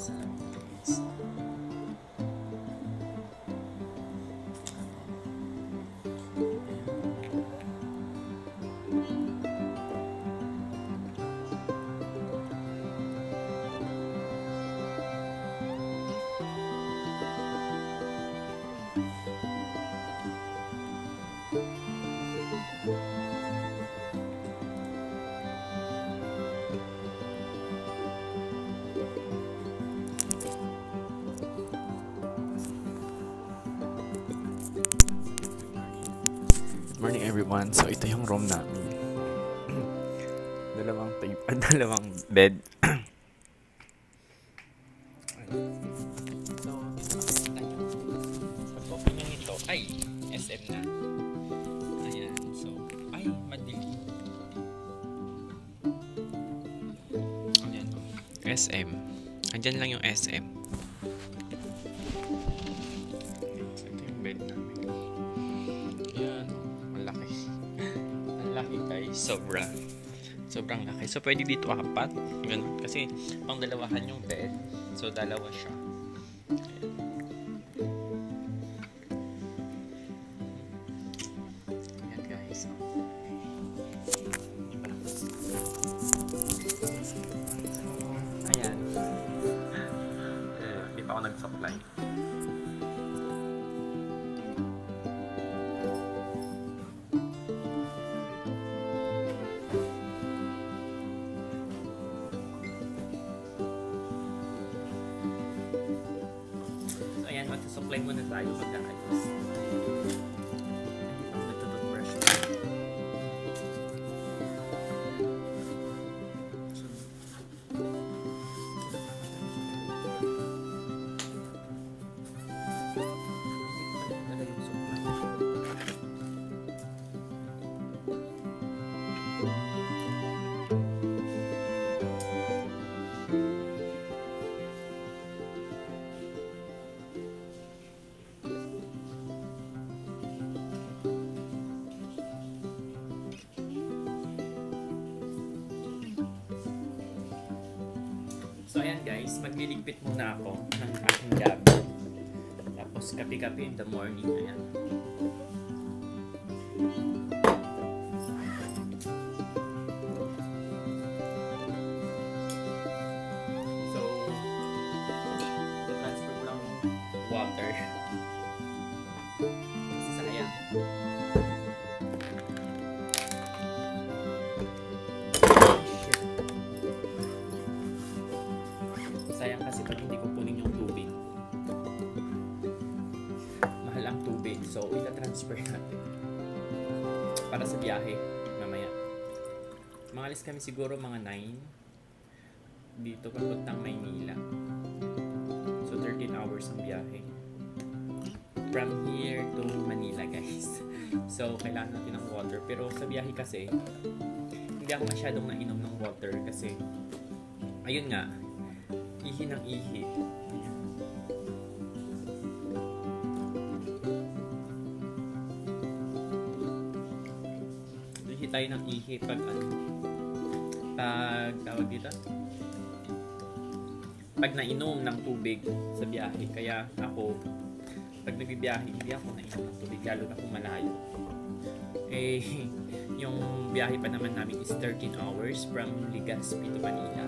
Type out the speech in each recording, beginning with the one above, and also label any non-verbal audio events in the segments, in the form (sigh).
Peace. 1. So, ito yung room namin. (clears throat) dalawang, table, uh, (laughs) dalawang bed. so, pag-open nyo nito, ay, SM na. Ayan, so, ay, madilim. Ayan, SM. Andyan lang yung SM. Sobra. Sobrang laki. So, pwede dito apat. Ganun. Kasi, pang dalawahan yung bed. So, dalawa siya. Magsusupply muna tayo magkakayos. Ayan guys, magliligpit muna ako ng aking gabi. Tapos kape-kape in the morning. Ayan. Ang tubig. So, ita-transfer natin. Para sa biyahe. Mamaya. Mangalis kami siguro mga 9. Dito papuntang Maynila. So, 13 hours ang biyahe. From here to Manila, guys. (laughs) So, kailangan natin ng water. Pero sa biyahe kasi, hindi ako masyadong nainom ng water kasi, ayun nga, ihi ng ihi. Tayo ng ihi pag ano, pag tawag dito, pag nainom ng tubig sa biyahe. Kaya ako, pag nagbibiyahe, hindi ako nainom ng tubig, lalo na kung malayo. Eh, (laughs) yung biyahe pa naman namin is 13 hours from Legazpi to Manila.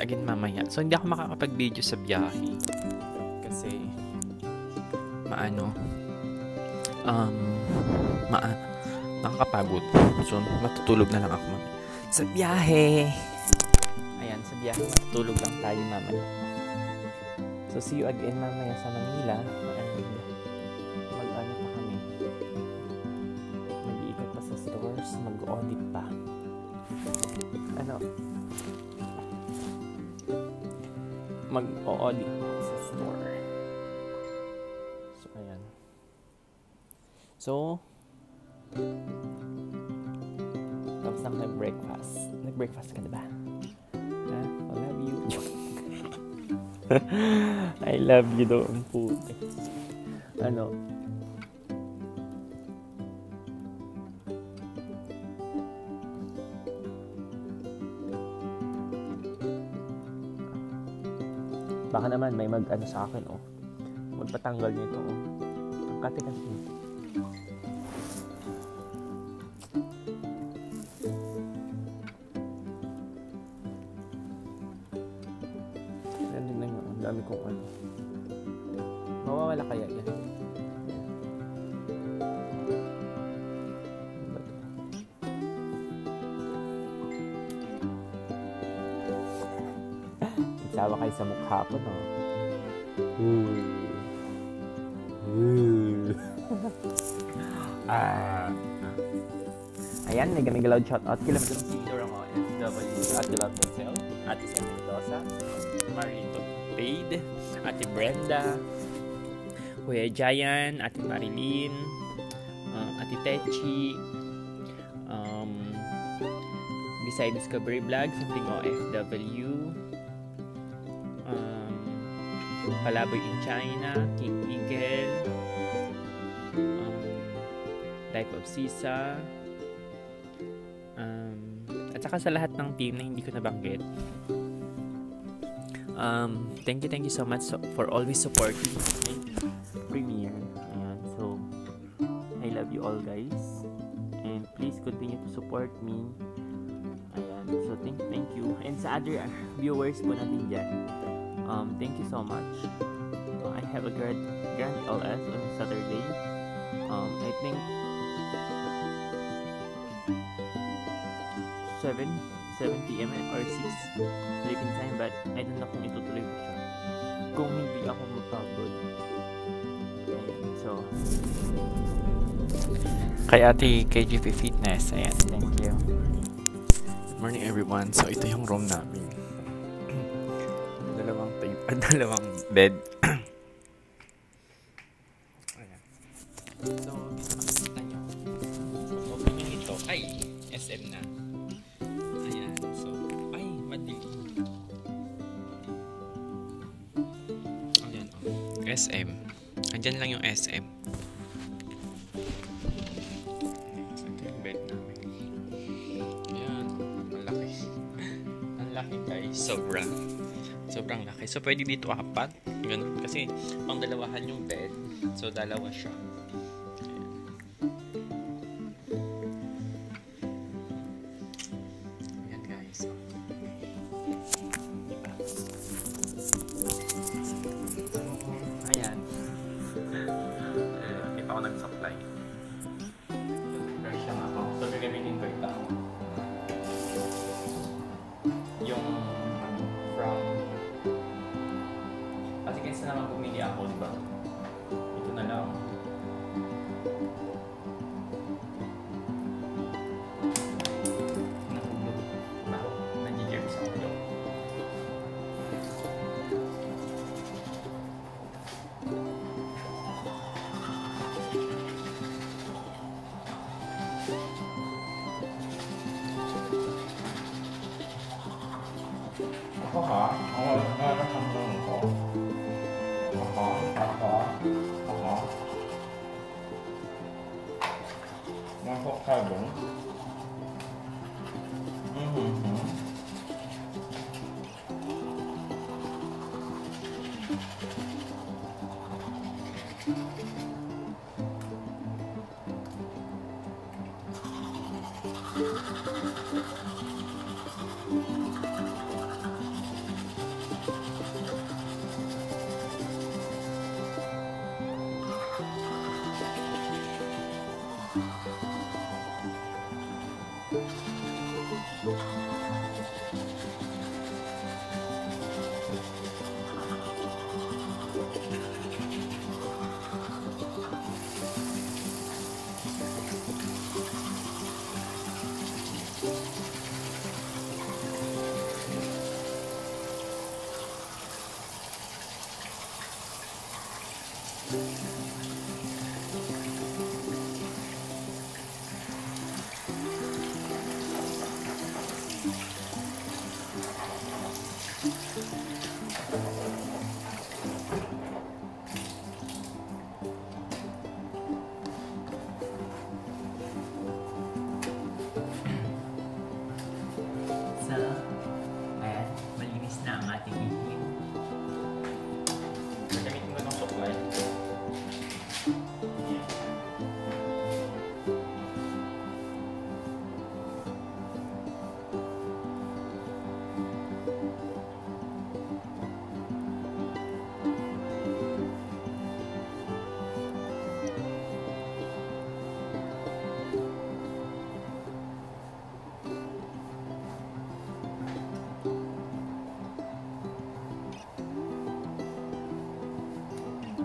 Again mamaya. So, hindi ako makakapag-video sa biyahe. Kasi, maano, um, ma nakakapagod. So, matutulog na lang ako mamaya. Sa biyahe! Ayan, sa biyahe, matutulog lang tayo mamaya. So, see you again mamaya sa Manila. Mag-audit sa store. So, ayan. So, tapos na ako nag-breakfast. Nag-breakfast ka na ba? Ha? I love you. (laughs) I love you doon po. Ano? Baka naman may mag-ano sa akin, oh. Magpatanggal nito, oh. Ang kate kasi. Nagsawa kayo sa mukha ko, no? (laughs) ah. Ayan, mega mega loud shoutout. Kila Madam Theodore ang OFW. Ate Love Marcel, Ate Sam Mendoza, Marlito Paid, Ate Brenda, Kuya Jayan, Ate Marilyn, um, Ate Techi, um, Beside Discovery Vlog, Simpleng OFW, Palaboy in China, King Eagle, um, Life of Sisa, um, at saka sa lahat ng team na hindi ko nabanggit. Um, thank you, thank you so much so- for always supporting Premiere. Ayan, so, I love you all guys. And please continue to support me. Ayan, so thank, thank you. And sa other viewers po natin dyan, um, thank you so much. Uh, I have a grand, grand LS on Saturday. Um, I think 7 7 p.m. or 6 Philippine time but I don't know kung itutuloy ko siya kung hindi ako mapagod ayan so kay ate KGP Fitness ayan thank you good morning everyone so ito yung room namin dalawang bed so makikita nyo open nyo ito ay SM na Ayan, so, ay, madilim. Ayan, oh. SM. Andyan lang yung SM. Ayan, malaki. Ang laki guys, sobra. Sobrang laki. So, pwede dito apat. Ganun. Kasi, pang dalawahan yung bed. So, dalawa siya. Oliver thì chỗ này đâu có hả? Không, nó không có. Aha. Mam pochadem.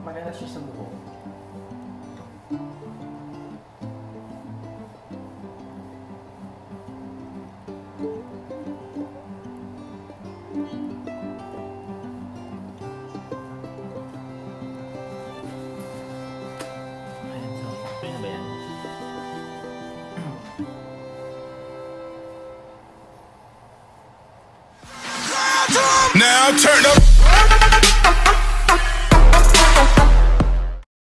Mariana X Now turn up.